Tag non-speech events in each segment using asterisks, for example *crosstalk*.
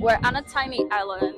We're on a tiny island.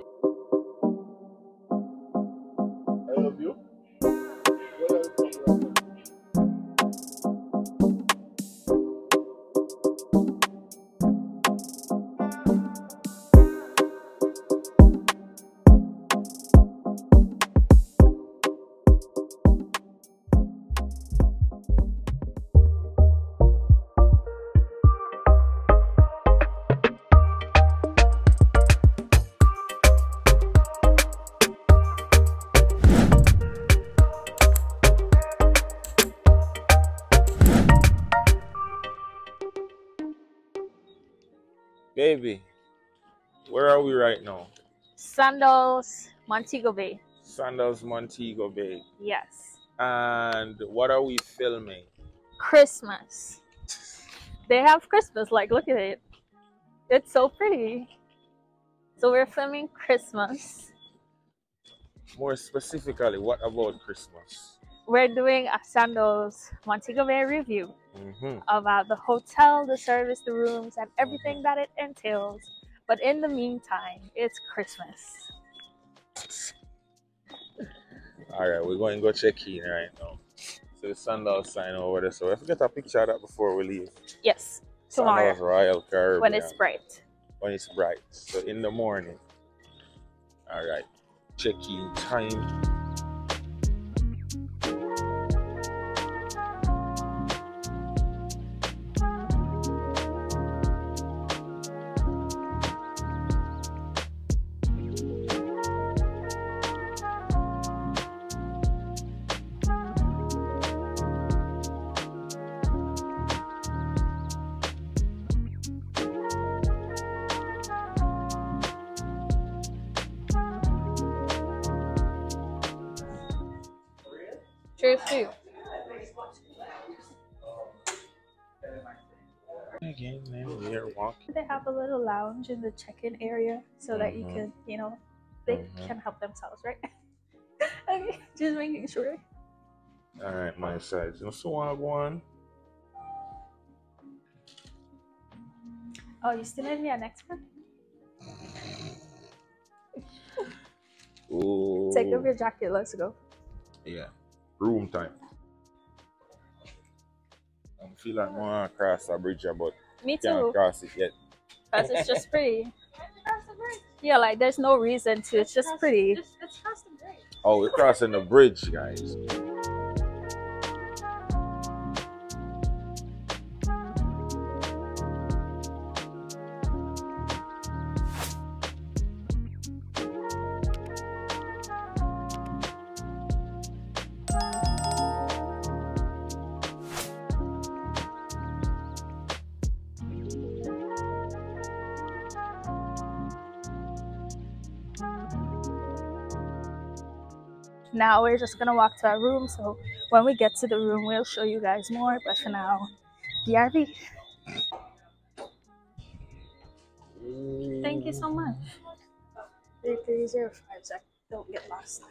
Baby, where are we right now? Sandals, Montego Bay. Sandals Montego Bay. Yes. And what are we filming? Christmas. They have Christmas, like look at it. It's so pretty. So we're filming Christmas. More specifically, what about Christmas? We're doing a Sandals Montego Bay review hmm about the hotel, the service, the rooms, and everything that it entails. But in the meantime, it's Christmas. All right, we're going to go check in right now. So the Sandals sign over there. So let's get a picture of that before we leave. Yes, Sandals tomorrow Royal Caribbean. when it's bright. when it's bright. So in the morning. All right. Check-in time. Cheers too. Again, then we're walking. They have a little lounge in the check-in area so that you Mhm. can, you know, they Mhm. can help themselves, right? *laughs* okay, just making sure. All right, my side. So, so I one. Oh, you still need me an expert? Ooh. Take off your jacket. Let's go. Yeah. Room time. I feel like I want to cross a bridge, but Me can't too. cross it yet. Cause it's just pretty. *laughs* Yeah, like there's no reason to. It's just pretty. Oh, we're crossing the bridge, guys. Now we're just gonna walk to our room. So when we get to the room, we'll show you guys more. But for now, BRB. Thank you so much. Three three zero five. Zach, don't get lost.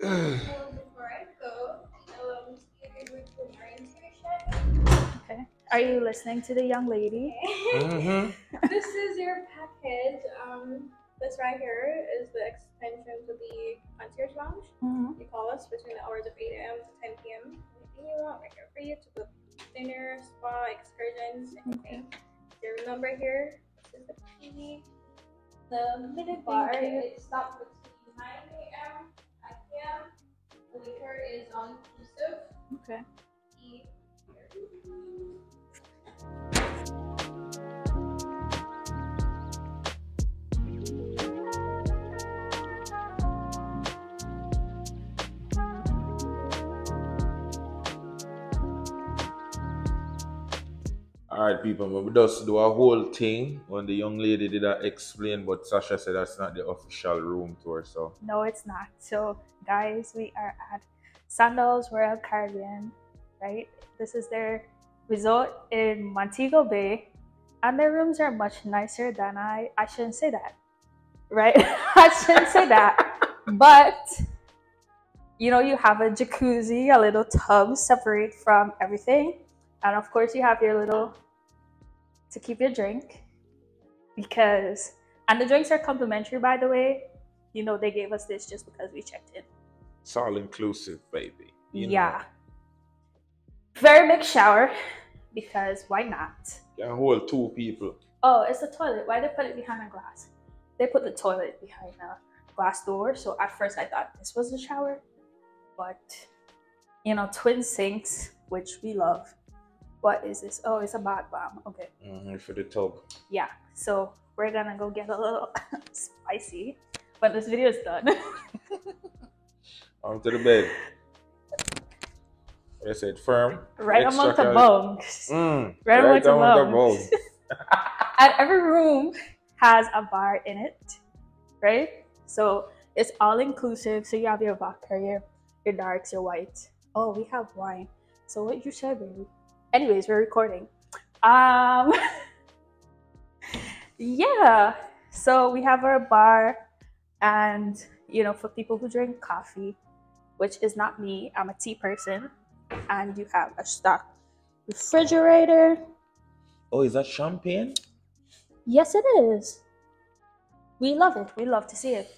Before I go, um, give you an orientation. Okay. Are you listening to the young lady? Mm-hmm. *laughs* this is your package. Um, this right here is the extension to the concierge lounge. Mm-hmm. You call us between the hours of 8 a.m. to 10 p.m. Anything you want, right here for you to book dinner, spa, excursions, anything. Your room number here. This is the TV. The minute bar, it stops between 9 a.m. and p.m. The liquor is all inclusive. Okay. All right, people, we just do a whole thing when the young lady did that explain, but Sasha said that's not the official room tour, so No, it's not. So, guys, we are at Sandals Royal Caribbean, right? This is their resort in Montego Bay, and their rooms are much nicer than I. I shouldn't say that, right? *laughs* I shouldn't say that, but you know, you have a jacuzzi, a little tub separate from everything, and of course, you have your little to keep your drink because And the drinks are complimentary, by the way. You know, they gave us this just because we checked in. It's all inclusive, baby. You know. yeah. Very big shower because why not? Can hold two people. Oh, it's the toilet. Why they put it behind a glass? They put the toilet behind a glass door. So at first I thought this was the shower, but you know, twin sinks, which we love. What is this? Oh, it's a bath bomb. Okay. hmm for the tub. Yeah. So we're gonna go get a little *laughs* spicy when this video is done. *laughs* Onto the bed. I said, firm. right among the bunks. Mm, Right among the bunks. *laughs* and every room has a bar in it, right? So it's all inclusive. So you have your vodka, your, your darks, your whites. Oh, we have wine. So what you said, baby. Anyways, we're recording. Um, *laughs* yeah. So we have our bar, and you know, for people who drink coffee, which is not me, I'm a tea person, and you have a stock refrigerator. Oh, is that champagne? Yes, it is. We love it. We love to see it.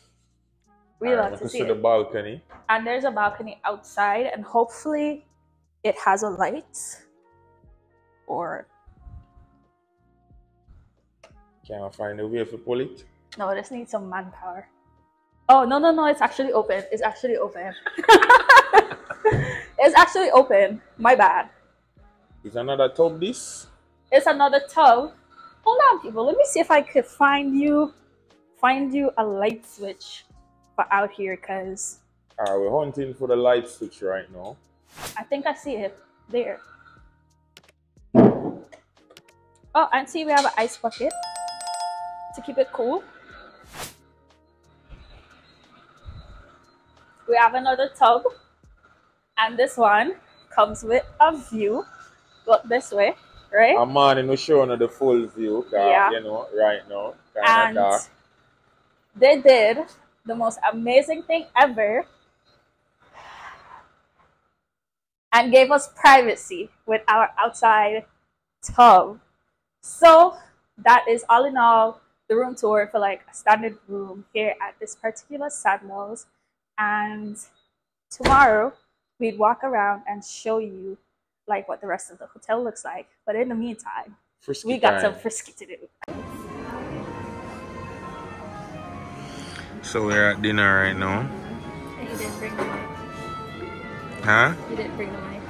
We Alright, love we to see see the it. balcony. And there's a balcony outside, and hopefully, it has a light. Or Can I find a way to pull it? no, this needs some manpower. Oh no no no! It's actually open. It's actually open. *laughs* it's actually open. My bad. Is another tub this? It's another tub. Hold on, people. Let me see if I could find you, find you a light switch for out here, cause Uh, we're hunting for the light switch right now. I think I see it there. Oh, and see we have an ice bucket to keep it cool. We have another tub, and this one comes with a view. Look this way, right? I'm on we're showing the full view, Yeah. you know, right now. And dark. they did the most amazing thing ever and gave us privacy with our outside tub. So that is all in all the room tour for like a standard room here at this particular Sandals. And tomorrow we'd walk around and show you like what the rest of the hotel looks like. But in the meantime, Frisky we got time. some frisky to do. So we're at dinner right now. You didn't bring the mic. Huh? You didn't bring the mic.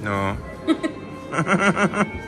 No. *laughs*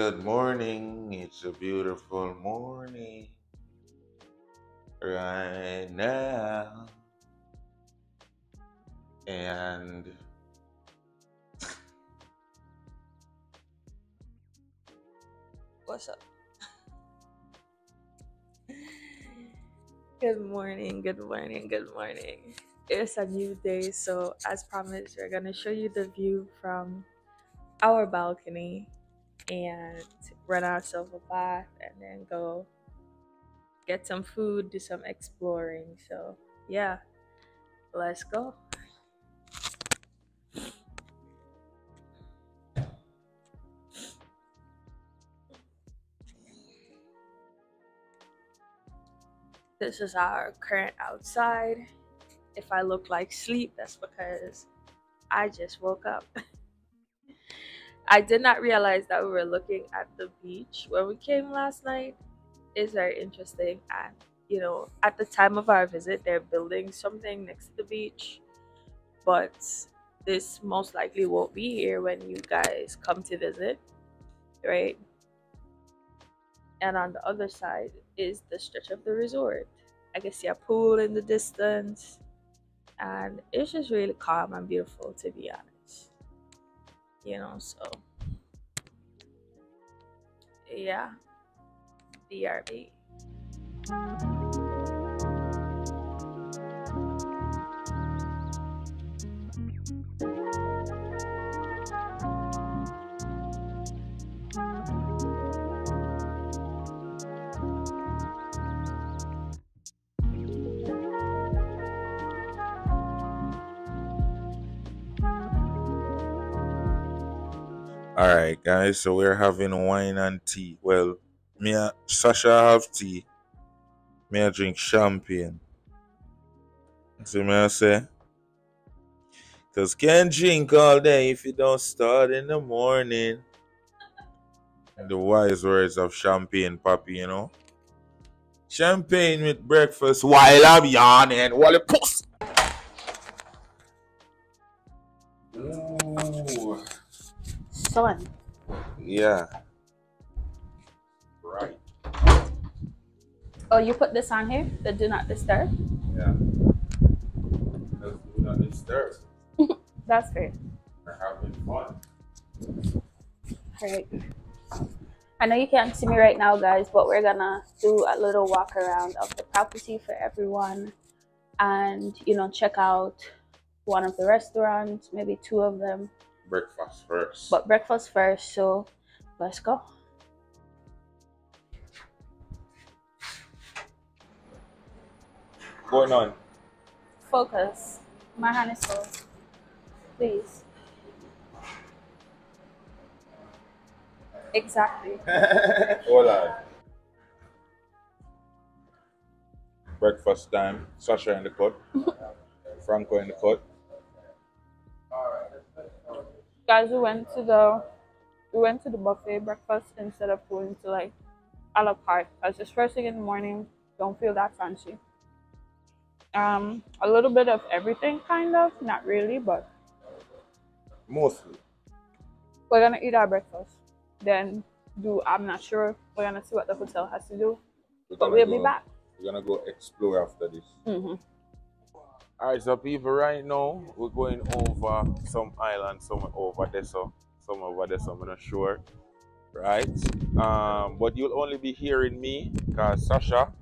Good morning. It's a beautiful morning. Right now. And What's up? Good morning, good morning, good morning. It's a new day, so as promised, we're gonna show you the view from our balcony and run ourselves a bath and then go get some food, do some exploring. So, yeah, let's go. This is our current outside. If I look like sleep, that's because I just woke up. *laughs* I did not realize that we were looking at the beach when we came last night. It's very interesting. And, you know, at the time of our visit, they're building something next to the beach. But this most likely won't be here when you guys come to visit, right? and on the other side is the stretch of the resort. I can see a pool in the distance, and it's just really calm and beautiful to be honest. You know, so yeah, BRB. All right, guys. So we're having wine and tea. Well, me and Sasha have tea. Me I drink champagne. See me I say? Cause can't drink all day if you don't start in the morning. The wise words of champagne, puppy, you know. Champagne with breakfast while I'm yawning. While the puss. Ooh, Son. yeah. Right. Oh, you put this on here? The do not disturb? Yeah. Let's do not disturb. *laughs* That's great. We're having fun. Alright. I know you can't see me right now, guys, but we're gonna do a little walk around of the property for everyone and, you know, check out one of the restaurants, maybe two of them, Breakfast first. but breakfast first. So let's go. going on? Focus. My hand is full. Please. Exactly. *laughs* Hold on. Breakfast time. Sasha in the cut. *laughs* Franco in the cut. Guys we went to the we went to the buffet breakfast instead of going to like a la carte. Because it's first thing in the morning don't feel that fancy. Um a little bit of everything kind of. Not really but Mostly. we're gonna eat our breakfast. Then do i'm not sure. We're gonna see what the hotel has to do. We're but we'll be back. We're gonna go explore after this. hmm Alright, so people, right now we're going over some island, some over there, so some over there, so I'm not sure. Right? Um, but you'll only be hearing me because Sasha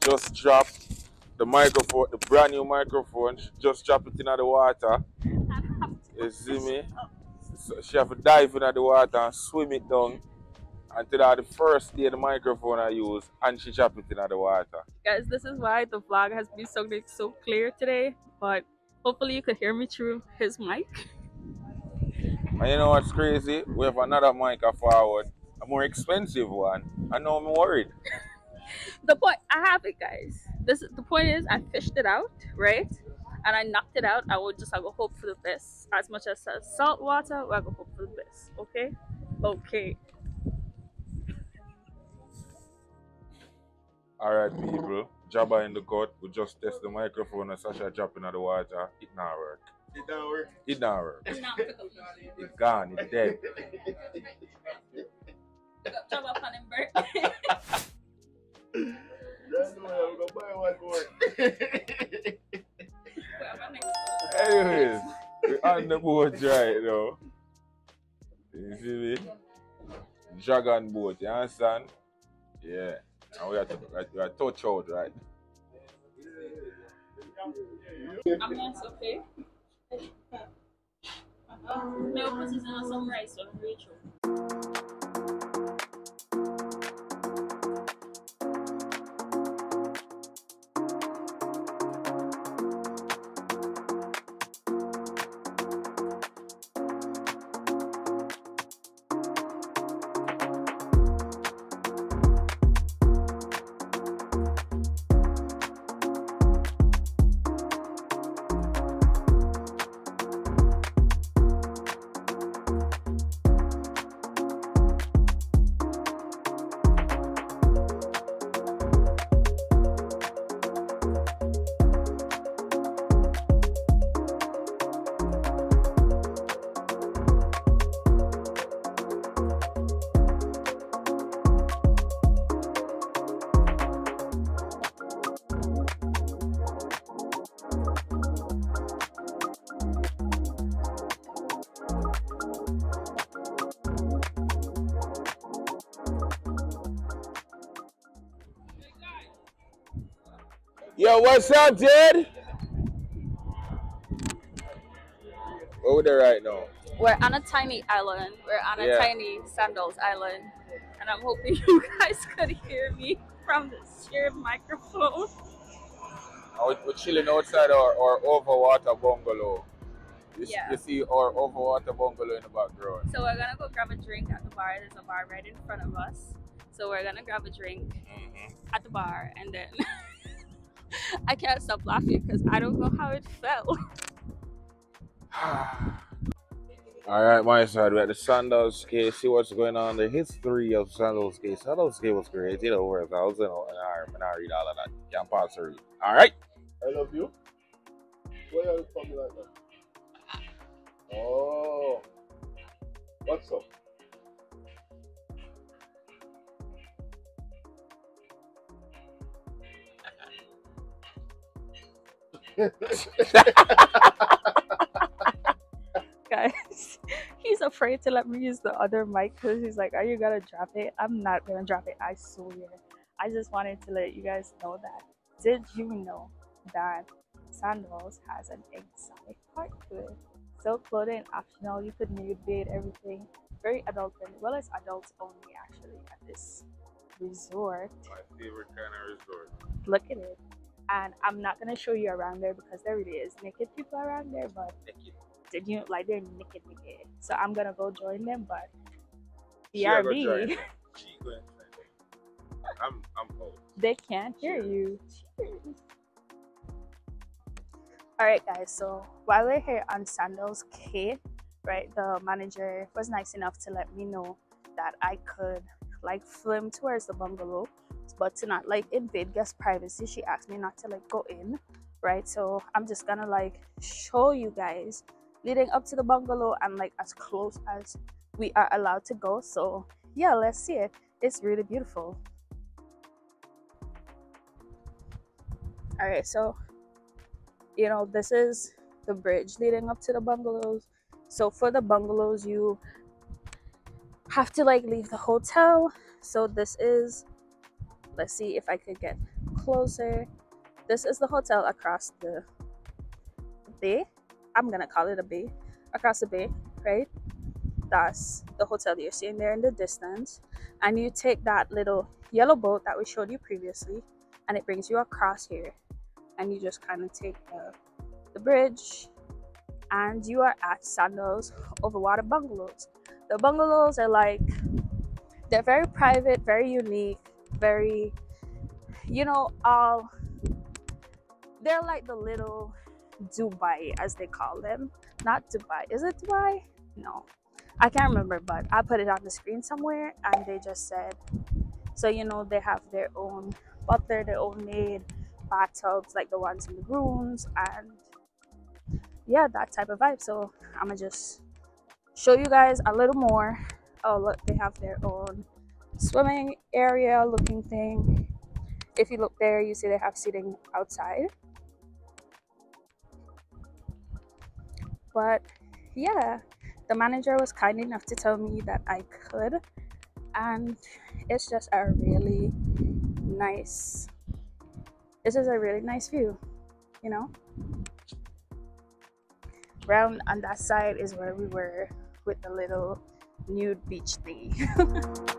just dropped the microphone, the brand new microphone, she just dropped it into the water. *laughs* You see me? So she have to dive into the water and swim it down until that the first day the microphone I use and she drop it into the water. guys this is why the vlog has been so so clear today but hopefully you could hear me through his mic And you know what's crazy? We have another mic forward, a more expensive one. I know I'm worried. *laughs* the point i have it guys this the point is i fished it out right and i knocked it out i would just i go hope for the best as much as salt water i go hope for the best okay okay Alright, people. Jabba in the cut. We just test the microphone and Sasha dropping in the water. It not work. It don't work. It not work. It's not pickle. It gone. It dead. Jabba up on him, Bert. That's the way I'm gonna buy one more. Anyways, we're on the boat right now. You see me? Dragon boat, you understand? Yeah. And we are, to, we are out, right? I'm not okay. Put this in some rice on Rachel. Yo, what's up, dude? Where we there right now? We're on a tiny island. We're on a Yeah. tiny Sandals island. And I'm hoping *laughs* you guys could hear me from this here microphone. Oh, We're chilling outside our, our overwater bungalow. You, Yeah. you see our overwater bungalow in the background. So we're gonna go grab a drink at the bar. There's a bar right in front of us. So we're gonna grab a drink Mhm. at the bar and then *laughs* I can't stop laughing because I don't know how it felt. *laughs* All right, my side, we're at the Sandals case. See what's going on. The history of Sandals case. Sandals case was great. You know, where I was in and I, and I read all of that. Can't pass or. All right. I love you. Why are you coming like that? Oh. What's up? *laughs* Guys, he's afraid to let me use the other mic because he's like, Are you gonna drop it? I'm not gonna drop it, I swear. I just wanted to let you guys know that. Did you know that Sandals has an exotic part to it? So clothing optional, you could nude everything. Very adult friendly. Well it's adults only actually at this resort. My favorite kind of resort. Look at it. And I'm not gonna show you around there because there really is naked people around there, but did you like they're naked naked. So I'm gonna go join them, but She a go BRB, join them. *laughs* She going to join them. I'm, I'm out. they can't hear you. Cheers. Alright guys, so while we're here on Sandals Cay, right, the manager was nice enough to let me know that I could like film towards the bungalow, but to not like invade guest privacy. She asked me not to like go in, right? So I'm just gonna like show you guys leading up to the bungalow and like as close as we are allowed to go. So yeah, let's see it. It's really beautiful. All right, so you know, this is the bridge leading up to the bungalows. So for the bungalows, you have to like leave the hotel. So this is let's see if I could get closer. This is the hotel across the bay. I'm gonna call it a bay. Across the bay, right? That's the hotel you're seeing there in the distance. And you take that little yellow boat that we showed you previously, and it brings you across here. And you just kind of take the, the bridge, and you are at Sandals Overwater Bungalows. The bungalows are like, they're very private, very unique, very, you know, all, they're like the little Dubai, as they call them. Not Dubai. Is it Dubai? No. I can't remember, but I put it on the screen somewhere and they just said, so you know, they have their own butler, their own maid, bathtubs like the ones in the rooms, and yeah, that type of vibe. So I'm gonna just show you guys a little more. Oh, look, they have their own swimming area looking thing. If you look there, you see they have seating outside. But yeah, the manager was kind enough to tell me that I could, and it's just a really nice. This is a really nice view, you know. Round on that side is where we were with the little nude beach thingy. *laughs*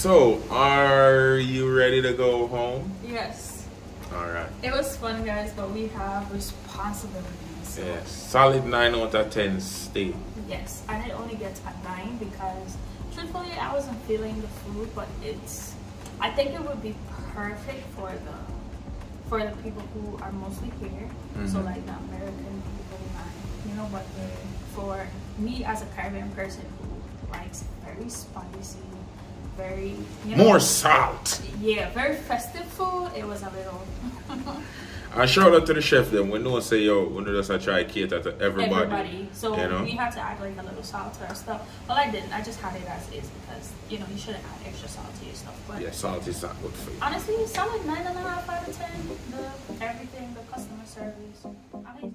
So, are you ready to go home? Yes. All right. It was fun, guys, but we have responsibilities. So Yeah. Solid nine out of ten stay. Yes, and it only gets at nine because truthfully I wasn't feeling the food, but it's I think it would be perfect for the for the people who are mostly here. So Mhm. like the American people and you know but for me as a Caribbean person who likes very spicy, very you know, More salt. yeah, very festive food, it was a little *laughs* I shout out to the chef then. We know say yo, we know just a try cater to everybody. everybody. So you know? we had to add like a little salt to our stuff. Well, I didn't. I just had it as is because you know you shouldn't add extra salt to your stuff. But Yeah, salt is not good for you. honestly, solid nine and a half out of ten. The everything, the customer service, amazing.